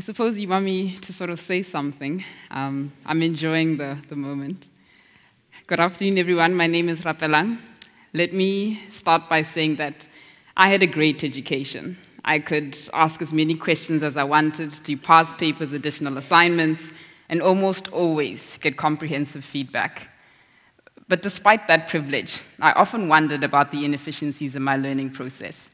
I suppose you want me to sort of say something. Um, I'm enjoying the, the moment. Good afternoon, everyone. My name is Rapelang. Let me start by saying that I had a great education. I could ask as many questions as I wanted, do past papers, additional assignments, and almost always get comprehensive feedback. But despite that privilege, I often wondered about the inefficiencies in my learning process.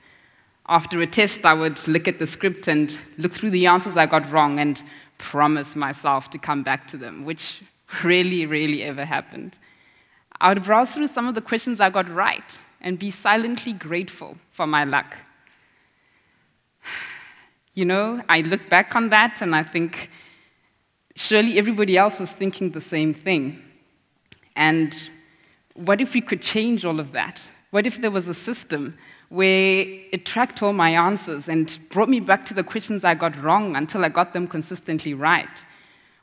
After a test, I would look at the script and look through the answers I got wrong and promise myself to come back to them, which rarely, rarely ever happened. I would browse through some of the questions I got right and be silently grateful for my luck. You know, I look back on that and I think surely everybody else was thinking the same thing. And what if we could change all of that? What if there was a system where it tracked all my answers and brought me back to the questions I got wrong until I got them consistently right?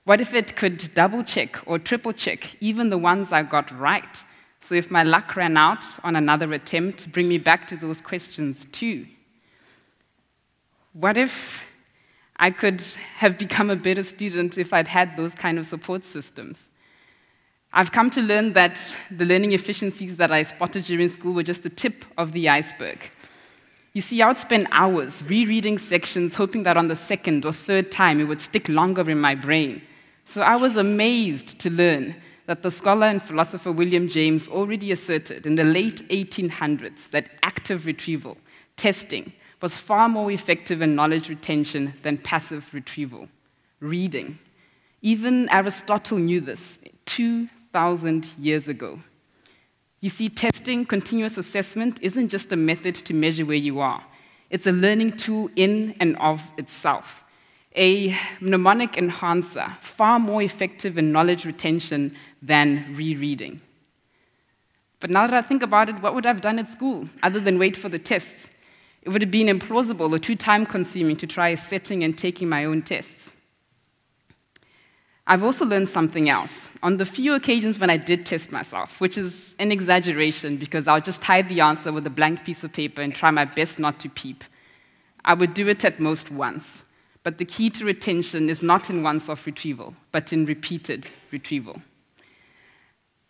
What if it could double check or triple check even the ones I got right? So if my luck ran out on another attempt, bring me back to those questions too. What if I could have become a better student if I'd had those kind of support systems? I've come to learn that the learning efficiencies that I spotted during school were just the tip of the iceberg. You see, I would spend hours rereading sections, hoping that on the second or third time it would stick longer in my brain. So I was amazed to learn that the scholar and philosopher William James already asserted in the late 1800s that active retrieval, testing, was far more effective in knowledge retention than passive retrieval, reading. Even Aristotle knew this. Two 2,000 years ago. You see, testing, continuous assessment, isn't just a method to measure where you are. It's a learning tool in and of itself, a mnemonic enhancer, far more effective in knowledge retention than rereading. But now that I think about it, what would I have done at school other than wait for the tests? It would have been implausible or too time consuming to try setting and taking my own tests. I've also learned something else. On the few occasions when I did test myself, which is an exaggeration because I'll just hide the answer with a blank piece of paper and try my best not to peep, I would do it at most once. But the key to retention is not in once off retrieval, but in repeated retrieval.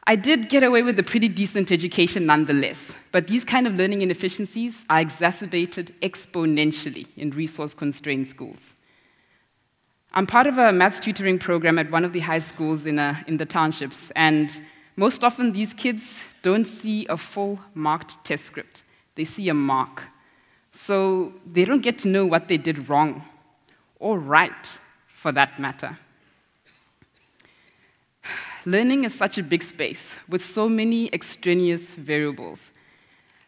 I did get away with a pretty decent education nonetheless, but these kind of learning inefficiencies are exacerbated exponentially in resource constrained schools. I'm part of a maths tutoring program at one of the high schools in, a, in the townships, and most often these kids don't see a full marked test script. They see a mark. So they don't get to know what they did wrong, or right, for that matter. Learning is such a big space with so many extraneous variables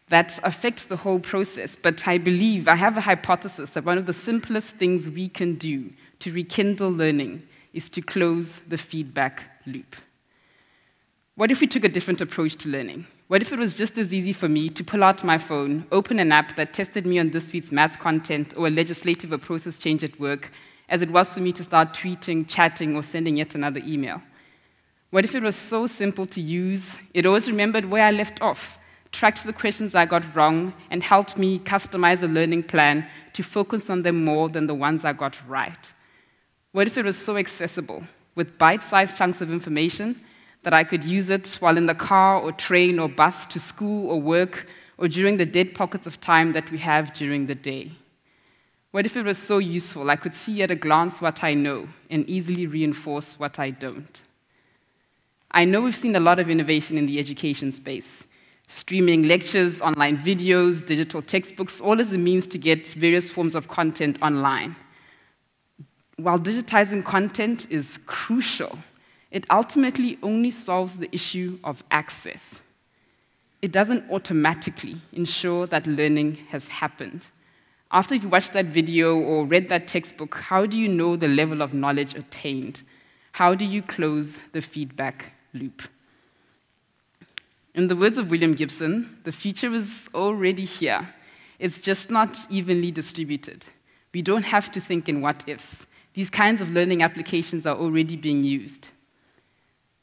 that affect the whole process. But I believe, I have a hypothesis that one of the simplest things we can do to rekindle learning is to close the feedback loop. What if we took a different approach to learning? What if it was just as easy for me to pull out my phone, open an app that tested me on this week's math content or a legislative or process change at work, as it was for me to start tweeting, chatting, or sending yet another email? What if it was so simple to use, it always remembered where I left off, tracked the questions I got wrong, and helped me customize a learning plan to focus on them more than the ones I got right? What if it was so accessible with bite sized chunks of information that I could use it while in the car or train or bus to school or work or during the dead pockets of time that we have during the day? What if it was so useful I could see at a glance what I know and easily reinforce what I don't? I know we've seen a lot of innovation in the education space streaming lectures, online videos, digital textbooks, all as a means to get various forms of content online while digitizing content is crucial, it ultimately only solves the issue of access. It doesn't automatically ensure that learning has happened. After you've watched that video or read that textbook, how do you know the level of knowledge attained? How do you close the feedback loop? In the words of William Gibson, the future is already here. It's just not evenly distributed. We don't have to think in what ifs. These kinds of learning applications are already being used.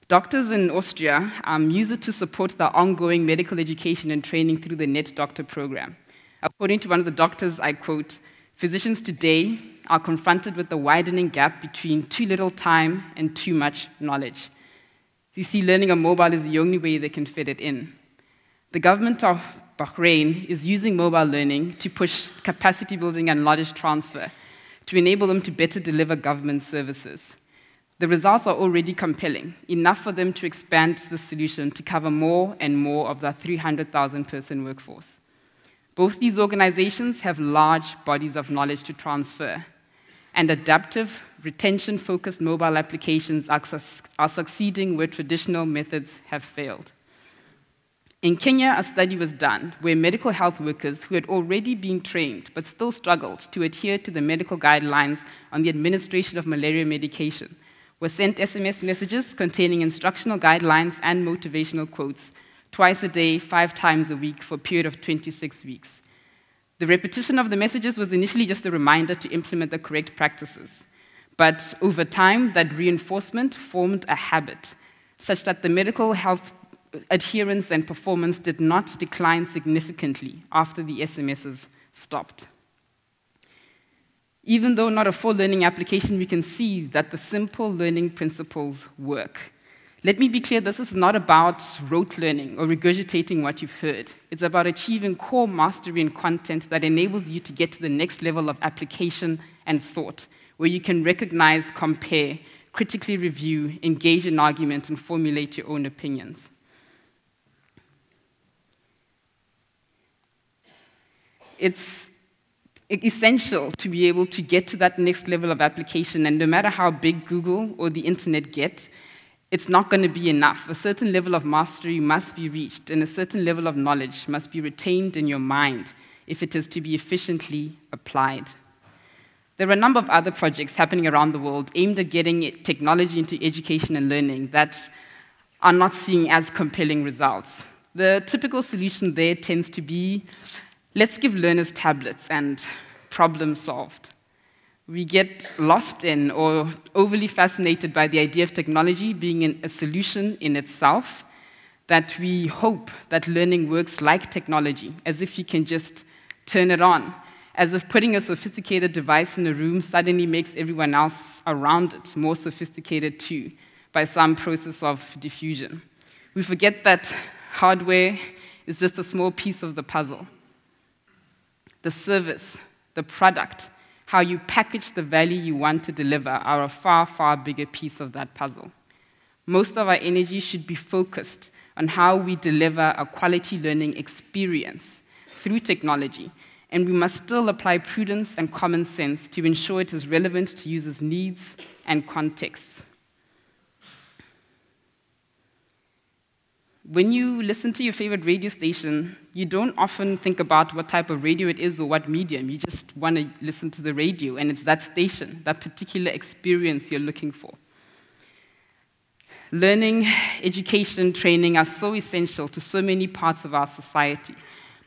Doctors in Austria um, use it to support their ongoing medical education and training through the NET Doctor program. According to one of the doctors, I quote, Physicians today are confronted with the widening gap between too little time and too much knowledge. You see, learning on mobile is the only way they can fit it in. The government of Bahrain is using mobile learning to push capacity building and knowledge transfer to enable them to better deliver government services. The results are already compelling, enough for them to expand the solution to cover more and more of their 300,000 person workforce. Both these organizations have large bodies of knowledge to transfer, and adaptive, retention focused mobile applications are, are succeeding where traditional methods have failed. In Kenya, a study was done where medical health workers who had already been trained but still struggled to adhere to the medical guidelines on the administration of malaria medication were sent SMS messages containing instructional guidelines and motivational quotes twice a day, five times a week for a period of 26 weeks. The repetition of the messages was initially just a reminder to implement the correct practices. But over time, that reinforcement formed a habit, such that the medical health adherence and performance did not decline significantly after the SMSs stopped. Even though not a full learning application, we can see that the simple learning principles work. Let me be clear this is not about rote learning or regurgitating what you've heard. It's about achieving core mastery in content that enables you to get to the next level of application and thought, where you can recognize, compare, critically review, engage in argument, and formulate your own opinions. It's essential to be able to get to that next level of application. And no matter how big Google or the internet get, it's not going to be enough. A certain level of mastery must be reached, and a certain level of knowledge must be retained in your mind if it is to be efficiently applied. There are a number of other projects happening around the world aimed at getting technology into education and learning that are not seeing as compelling results. The typical solution there tends to be Let's give learners tablets and problem solved. We get lost in or overly fascinated by the idea of technology being a solution in itself, that we hope that learning works like technology, as if you can just turn it on, as if putting a sophisticated device in a room suddenly makes everyone else around it more sophisticated too, by some process of diffusion. We forget that hardware is just a small piece of the puzzle the service, the product, how you package the value you want to deliver are a far, far bigger piece of that puzzle. Most of our energy should be focused on how we deliver a quality learning experience through technology, and we must still apply prudence and common sense to ensure it is relevant to users' needs and contexts. When you listen to your favorite radio station, you don't often think about what type of radio it is or what medium. You just want to listen to the radio, and it's that station, that particular experience you're looking for. Learning, education, training are so essential to so many parts of our society.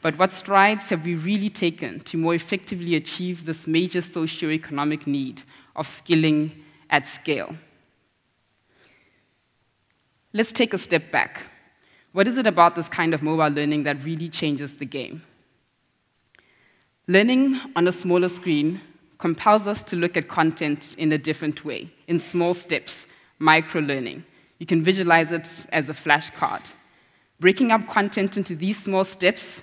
But what strides have we really taken to more effectively achieve this major socio-economic need of skilling at scale? Let's take a step back. What is it about this kind of mobile learning that really changes the game? Learning on a smaller screen compels us to look at content in a different way, in small steps, micro learning. You can visualize it as a flashcard. Breaking up content into these small steps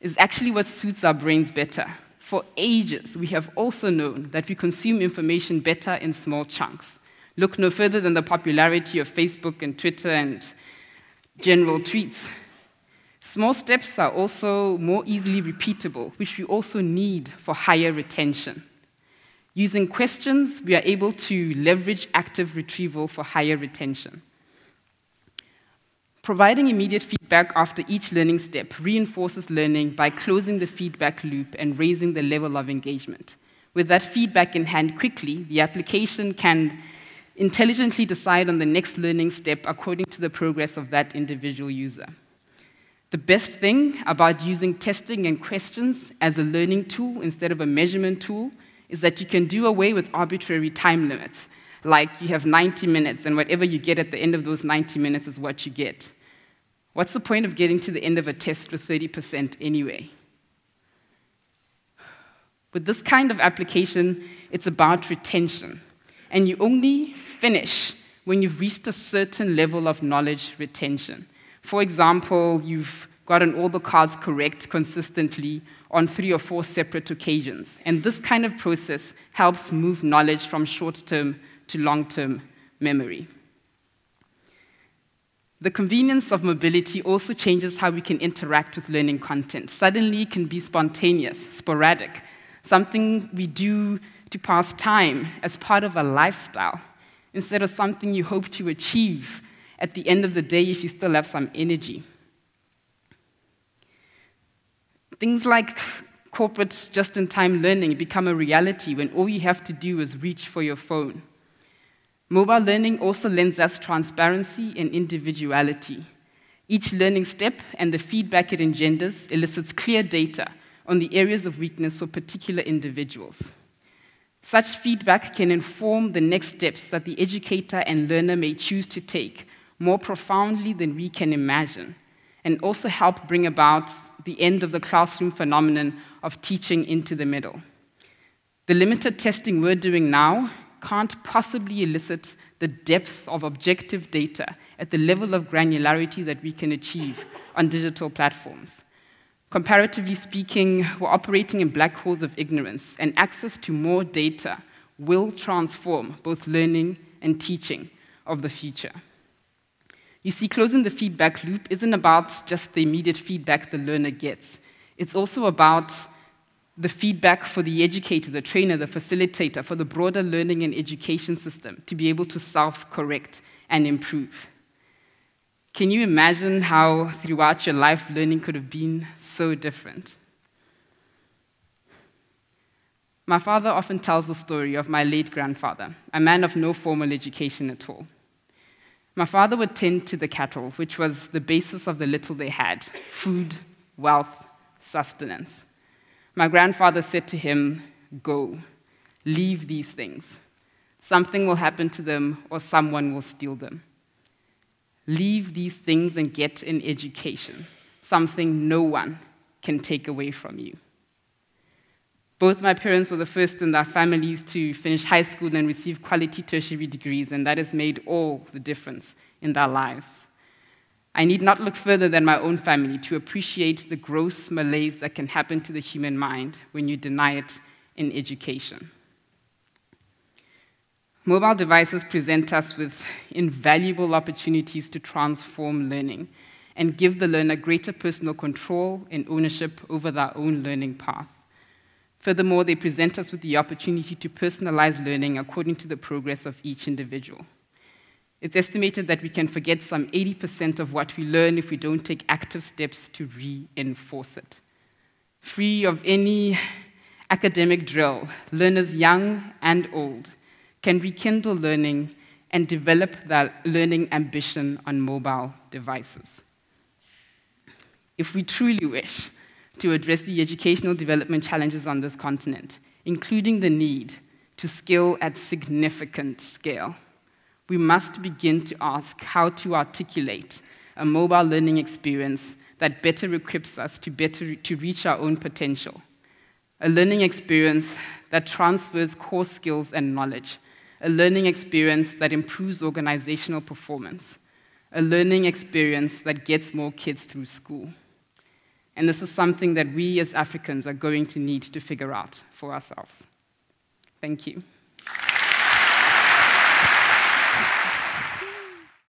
is actually what suits our brains better. For ages, we have also known that we consume information better in small chunks. Look no further than the popularity of Facebook and Twitter and general tweets. Small steps are also more easily repeatable, which we also need for higher retention. Using questions, we are able to leverage active retrieval for higher retention. Providing immediate feedback after each learning step reinforces learning by closing the feedback loop and raising the level of engagement. With that feedback in hand quickly, the application can intelligently decide on the next learning step according to the progress of that individual user. The best thing about using testing and questions as a learning tool instead of a measurement tool is that you can do away with arbitrary time limits, like you have 90 minutes, and whatever you get at the end of those 90 minutes is what you get. What's the point of getting to the end of a test with 30% anyway? With this kind of application, it's about retention. And you only finish when you've reached a certain level of knowledge retention. For example, you've gotten all the cards correct consistently on three or four separate occasions. And this kind of process helps move knowledge from short term to long term memory. The convenience of mobility also changes how we can interact with learning content. Suddenly, it can be spontaneous, sporadic, something we do to pass time as part of a lifestyle, instead of something you hope to achieve at the end of the day if you still have some energy. Things like corporate just in time learning become a reality when all you have to do is reach for your phone. Mobile learning also lends us transparency and individuality. Each learning step and the feedback it engenders elicits clear data on the areas of weakness for particular individuals. Such feedback can inform the next steps that the educator and learner may choose to take more profoundly than we can imagine, and also help bring about the end of the classroom phenomenon of teaching into the middle. The limited testing we're doing now can't possibly elicit the depth of objective data at the level of granularity that we can achieve on digital platforms. Comparatively speaking, we're operating in black holes of ignorance, and access to more data will transform both learning and teaching of the future. You see, closing the feedback loop isn't about just the immediate feedback the learner gets. It's also about the feedback for the educator, the trainer, the facilitator, for the broader learning and education system to be able to self correct and improve. Can you imagine how throughout your life learning could have been so different? My father often tells the story of my late grandfather, a man of no formal education at all. My father would tend to the cattle, which was the basis of the little they had food, wealth, sustenance. My grandfather said to him, Go, leave these things. Something will happen to them, or someone will steal them. Leave these things and get an education, something no one can take away from you. Both my parents were the first in their families to finish high school and receive quality tertiary degrees, and that has made all the difference in their lives. I need not look further than my own family to appreciate the gross malaise that can happen to the human mind when you deny it in education. Mobile devices present us with invaluable opportunities to transform learning and give the learner greater personal control and ownership over their own learning path. Furthermore, they present us with the opportunity to personalize learning according to the progress of each individual. It's estimated that we can forget some 80% of what we learn if we don't take active steps to reinforce it. Free of any academic drill, learners young and old can rekindle learning and develop that learning ambition on mobile devices. If we truly wish to address the educational development challenges on this continent, including the need to skill at significant scale, we must begin to ask how to articulate a mobile learning experience that better equips us to, better, to reach our own potential. A learning experience that transfers core skills and knowledge. A learning experience that improves organizational performance. A learning experience that gets more kids through school. And this is something that we as Africans are going to need to figure out for ourselves. Thank you.